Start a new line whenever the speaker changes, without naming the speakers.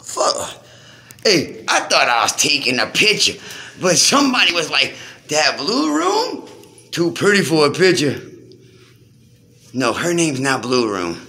Fuck. Hey, I thought I was taking a picture, but somebody was like, that blue room? Too pretty for a picture. No, her name's not Blue Room.